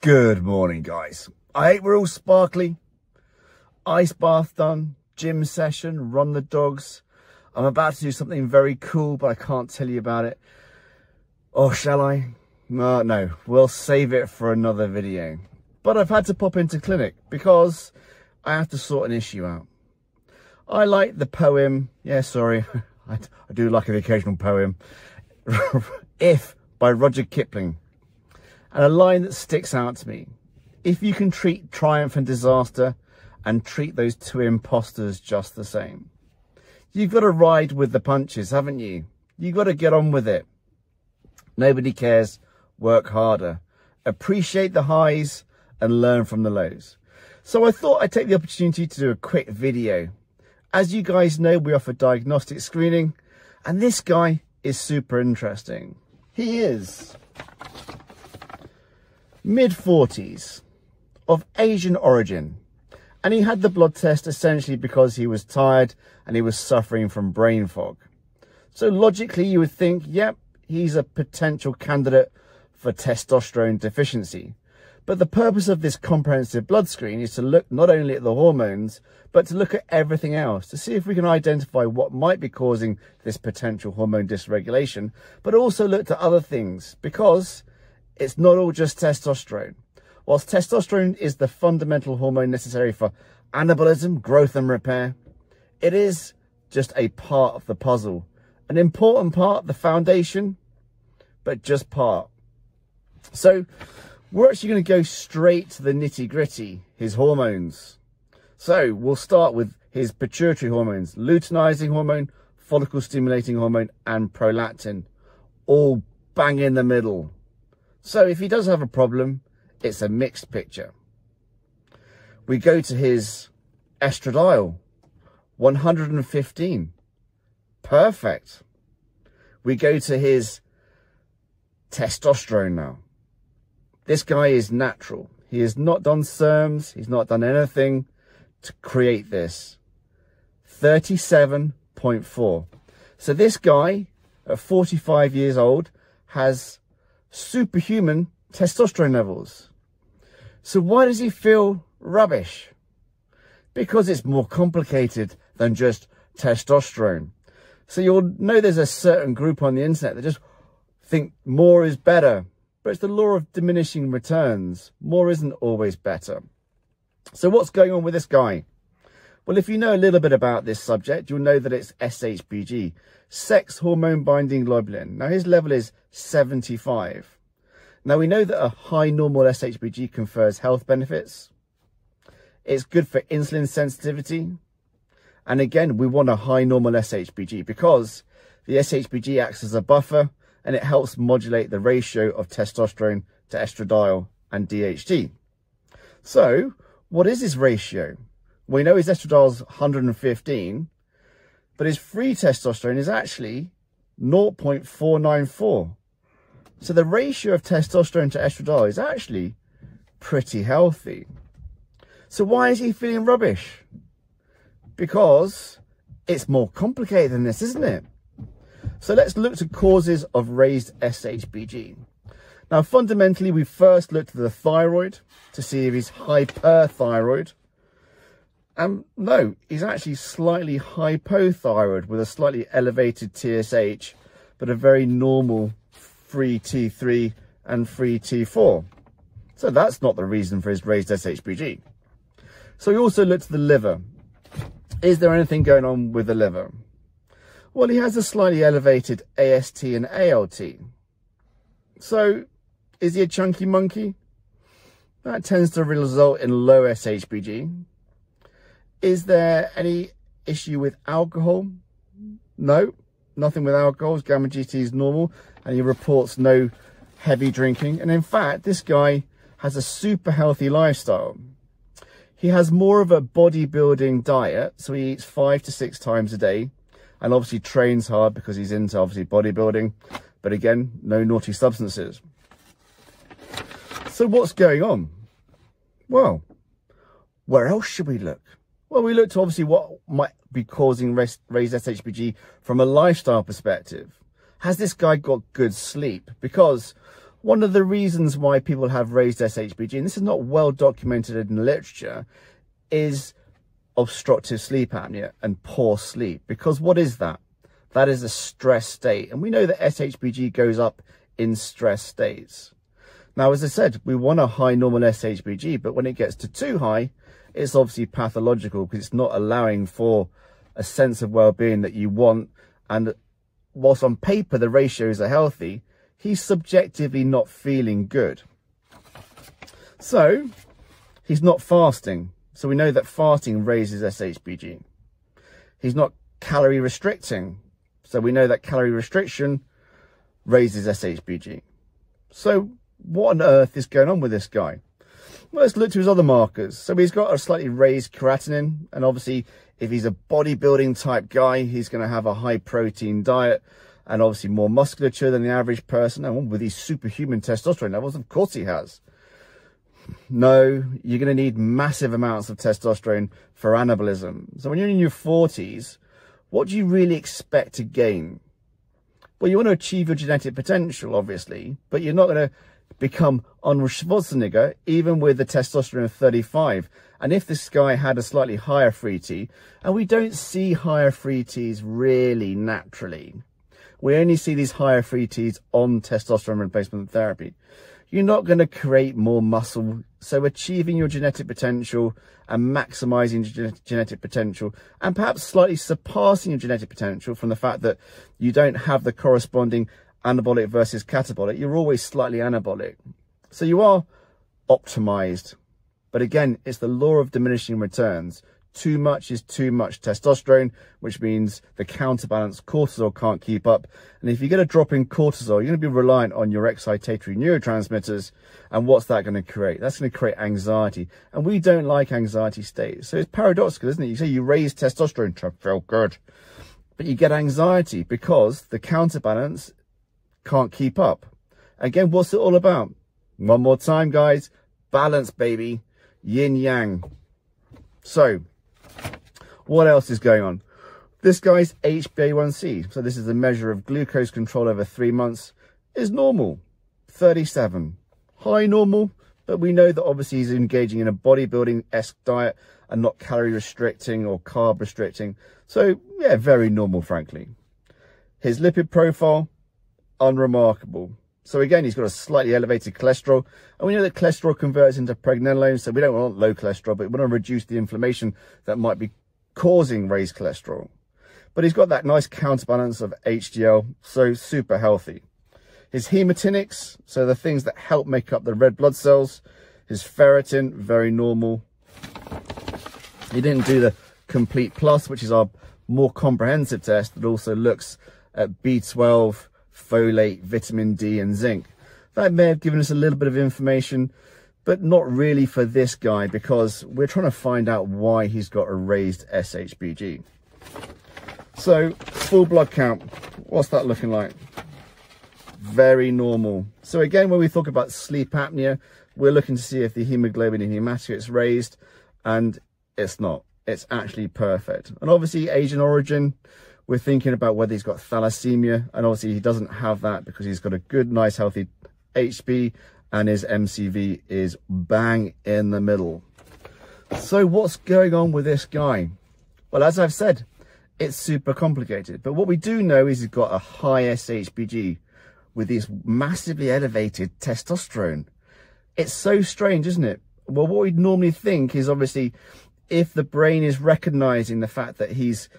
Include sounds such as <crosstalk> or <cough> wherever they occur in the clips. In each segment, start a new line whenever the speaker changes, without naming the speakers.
Good morning, guys. I hope we're all sparkly. Ice bath done, gym session, run the dogs. I'm about to do something very cool, but I can't tell you about it. Or shall I? No, no, we'll save it for another video. But I've had to pop into clinic because I have to sort an issue out. I like the poem, yeah, sorry, <laughs> I, I do like an occasional poem, <laughs> If by Rudyard Kipling. And a line that sticks out to me. If you can treat triumph and disaster and treat those two imposters just the same. You've got to ride with the punches, haven't you? You've got to get on with it. Nobody cares. Work harder. Appreciate the highs and learn from the lows. So I thought I'd take the opportunity to do a quick video. As you guys know, we offer diagnostic screening and this guy is super interesting. He is mid 40s of Asian origin. And he had the blood test essentially because he was tired and he was suffering from brain fog. So logically, you would think, yep, he's a potential candidate for testosterone deficiency. But the purpose of this comprehensive blood screen is to look not only at the hormones, but to look at everything else to see if we can identify what might be causing this potential hormone dysregulation, but also look to other things because it's not all just testosterone. Whilst testosterone is the fundamental hormone necessary for anabolism, growth and repair, it is just a part of the puzzle. An important part, the foundation, but just part. So we're actually going to go straight to the nitty gritty, his hormones. So we'll start with his pituitary hormones, luteinizing hormone, follicle stimulating hormone, and prolactin, all bang in the middle. So if he does have a problem, it's a mixed picture. We go to his estradiol, 115. Perfect. We go to his testosterone now. This guy is natural. He has not done SERMs. He's not done anything to create this. 37.4. So this guy at 45 years old has superhuman testosterone levels. So why does he feel rubbish? Because it's more complicated than just testosterone. So you'll know there's a certain group on the internet that just think more is better. But it's the law of diminishing returns. More isn't always better. So what's going on with this guy? Well, if you know a little bit about this subject, you'll know that it's SHBG, sex hormone binding globulin. Now his level is 75. Now we know that a high normal SHBG confers health benefits. It's good for insulin sensitivity. And again, we want a high normal SHBG because the SHBG acts as a buffer and it helps modulate the ratio of testosterone to estradiol and DHT. So what is this ratio? We know his estradiol is 115, but his free testosterone is actually 0.494. So the ratio of testosterone to estradiol is actually pretty healthy. So why is he feeling rubbish? Because it's more complicated than this, isn't it? So let's look to causes of raised SHBG. Now, fundamentally, we first looked at the thyroid to see if he's hyperthyroid. And no, he's actually slightly hypothyroid with a slightly elevated TSH, but a very normal free T3 and free T4. So that's not the reason for his raised SHBG. So we also looked at the liver. Is there anything going on with the liver? Well, he has a slightly elevated AST and ALT. So is he a chunky monkey? That tends to result in low SHBG. Is there any issue with alcohol? No, nothing with alcohol. Gamma GT is normal and he reports no heavy drinking. And in fact, this guy has a super healthy lifestyle. He has more of a bodybuilding diet, so he eats five to six times a day and obviously trains hard because he's into obviously bodybuilding. But again, no naughty substances. So what's going on? Well, where else should we look? Well, we looked to obviously what might be causing raised SHBG from a lifestyle perspective. Has this guy got good sleep? Because One of the reasons why people have raised SHBG, and this is not well documented in the literature, is obstructive sleep apnea and poor sleep. Because what is that? That is a stress state. And we know that SHBG goes up in stress states. Now, as I said, we want a high normal SHBG, but when it gets to too high, it's obviously pathological because it's not allowing for a sense of well-being that you want. And whilst on paper the ratios are healthy, he's subjectively not feeling good. So he's not fasting. So we know that fasting raises SHBG. He's not calorie restricting. So we know that calorie restriction raises SHBG. So what on earth is going on with this guy? Well, let's look to his other markers. So he's got a slightly raised creatinine. And obviously, if he's a bodybuilding type guy, he's going to have a high protein diet and obviously more musculature than the average person. And with these superhuman testosterone levels, of course he has. No, you're going to need massive amounts of testosterone for anabolism. So when you're in your 40s, what do you really expect to gain? Well, you want to achieve your genetic potential, obviously, but you're not going to become Arnold Schwarzenegger, even with a testosterone of 35. And if this guy had a slightly higher free T, and we don't see higher free Ts really naturally, we only see these higher free Ts on testosterone replacement therapy. You're not going to create more muscle. So achieving your genetic potential and maximizing genetic potential and perhaps slightly surpassing your genetic potential from the fact that you don't have the corresponding anabolic versus catabolic, you're always slightly anabolic. So you are optimized. But again, it's the law of diminishing returns. Too much is too much testosterone, which means the counterbalance cortisol can't keep up. And if you get a drop in cortisol, you're going to be reliant on your excitatory neurotransmitters. And what's that going to create? That's going to create anxiety. And we don't like anxiety states. So it's paradoxical, isn't it? You say you raise testosterone to feel good, but you get anxiety because the counterbalance can't keep up. Again, what's it all about? One more time, guys. Balance, baby. Yin yang. So, what else is going on? This guy's HbA1c, so this is a measure of glucose control over three months, is normal, 37. High normal, but we know that obviously he's engaging in a bodybuilding-esque diet and not calorie restricting or carb restricting. So, yeah, very normal, frankly. His lipid profile, unremarkable. So again, he's got a slightly elevated cholesterol. And we know that cholesterol converts into pregnenolone, so we don't want low cholesterol, but we want to reduce the inflammation that might be causing raised cholesterol. But he's got that nice counterbalance of HDL, so super healthy. His hematinics, so the things that help make up the red blood cells. His ferritin, very normal. He didn't do the complete plus, which is our more comprehensive test that also looks at B12, folate, vitamin D and zinc. That may have given us a little bit of information, but not really for this guy because we're trying to find out why he's got a raised SHBG. So full blood count, what's that looking like? Very normal. So again, when we talk about sleep apnea, we're looking to see if the hemoglobin in hematocrit's raised and it's not. It's actually perfect. And obviously Asian origin, we're thinking about whether he's got thalassemia, and obviously he doesn't have that because he's got a good, nice, healthy HB, and his MCV is bang in the middle. So what's going on with this guy? Well, as I've said, it's super complicated. But what we do know is he's got a high SHBG with this massively elevated testosterone. It's so strange, isn't it? Well, what we'd normally think is obviously if the brain is recognizing the fact that he's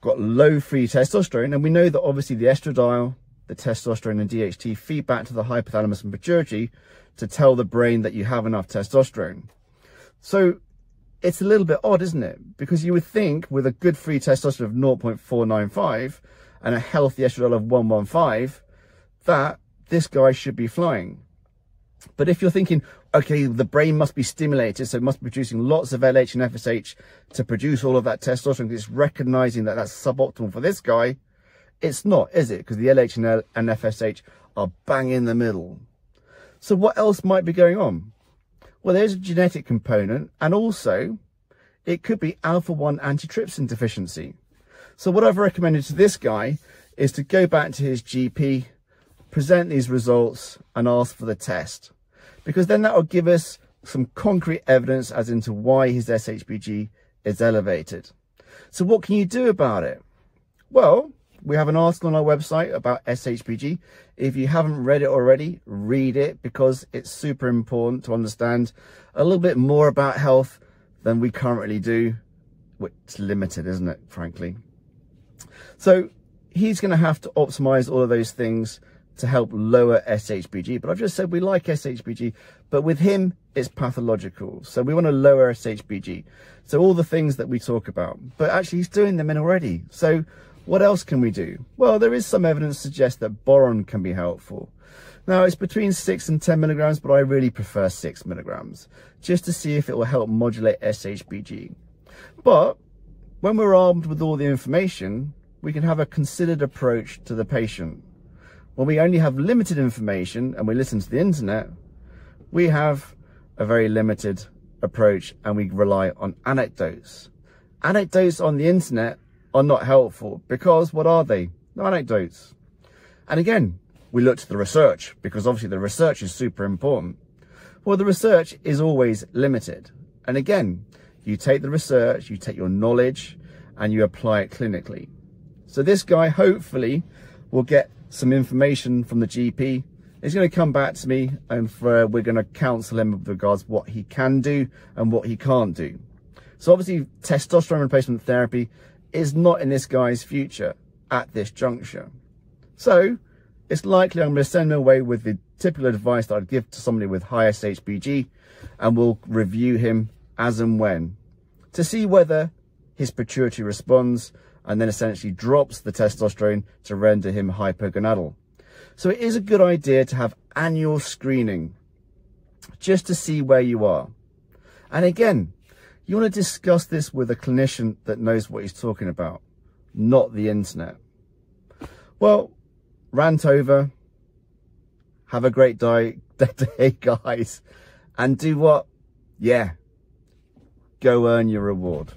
got low free testosterone. And we know that obviously the estradiol, the testosterone and DHT feed back to the hypothalamus and pituitary to tell the brain that you have enough testosterone. So it's a little bit odd, isn't it? Because you would think with a good free testosterone of 0.495 and a healthy estradiol of 115, that this guy should be flying. But if you're thinking, okay, the brain must be stimulated, so it must be producing lots of LH and FSH to produce all of that testosterone, it's recognizing that that's suboptimal for this guy, it's not, is it? Because the LH and, L and FSH are bang in the middle. So what else might be going on? Well, there's a genetic component, and also it could be alpha-1 antitrypsin deficiency. So what I've recommended to this guy is to go back to his GP, present these results and ask for the test because then that will give us some concrete evidence as into why his SHBG is elevated. So what can you do about it? Well, we have an article on our website about SHBG. If you haven't read it already, read it because it's super important to understand a little bit more about health than we currently do. It's limited, isn't it, frankly? So he's going to have to optimize all of those things to help lower SHBG. But I've just said we like SHBG, but with him, it's pathological. So we want to lower SHBG. So all the things that we talk about, but actually he's doing them in already. So what else can we do? Well, there is some evidence to suggest that boron can be helpful. Now it's between six and 10 milligrams, but I really prefer six milligrams just to see if it will help modulate SHBG. But when we're armed with all the information, we can have a considered approach to the patient. When we only have limited information and we listen to the internet, we have a very limited approach and we rely on anecdotes. Anecdotes on the internet are not helpful because what are they? No anecdotes. And again, we look to the research because obviously the research is super important. Well, the research is always limited. And again, you take the research, you take your knowledge and you apply it clinically. So this guy hopefully will get some information from the GP. He's going to come back to me and for, we're going to counsel him with regards what he can do and what he can't do. So obviously testosterone replacement therapy is not in this guy's future at this juncture. So it's likely I'm going to send him away with the typical advice that I'd give to somebody with high SHBG and we'll review him as and when to see whether his pituitary responds and then essentially drops the testosterone to render him hypergonadal. So it is a good idea to have annual screening just to see where you are. And again, you want to discuss this with a clinician that knows what he's talking about, not the internet. Well, rant over. Have a great day, <laughs> day guys. And do what? Yeah. Go earn your reward.